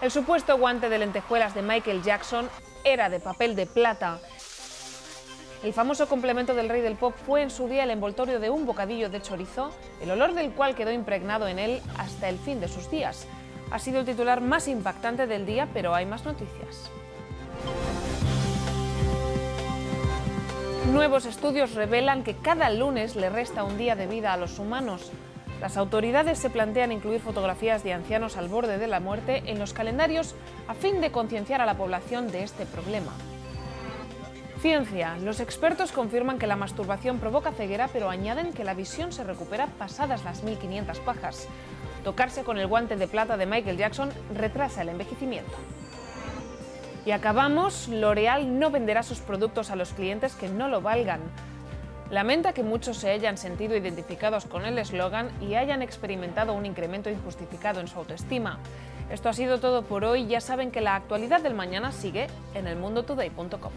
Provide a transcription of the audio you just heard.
El supuesto guante de lentejuelas de Michael Jackson era de papel de plata. El famoso complemento del rey del pop fue en su día el envoltorio de un bocadillo de chorizo, el olor del cual quedó impregnado en él hasta el fin de sus días. Ha sido el titular más impactante del día, pero hay más noticias. Nuevos estudios revelan que cada lunes le resta un día de vida a los humanos. Las autoridades se plantean incluir fotografías de ancianos al borde de la muerte en los calendarios a fin de concienciar a la población de este problema. Ciencia. Los expertos confirman que la masturbación provoca ceguera, pero añaden que la visión se recupera pasadas las 1500 pajas. Tocarse con el guante de plata de Michael Jackson retrasa el envejecimiento. Y acabamos, L'Oreal no venderá sus productos a los clientes que no lo valgan. Lamenta que muchos se hayan sentido identificados con el eslogan y hayan experimentado un incremento injustificado en su autoestima. Esto ha sido todo por hoy. Ya saben que la actualidad del mañana sigue en elmundotoday.com.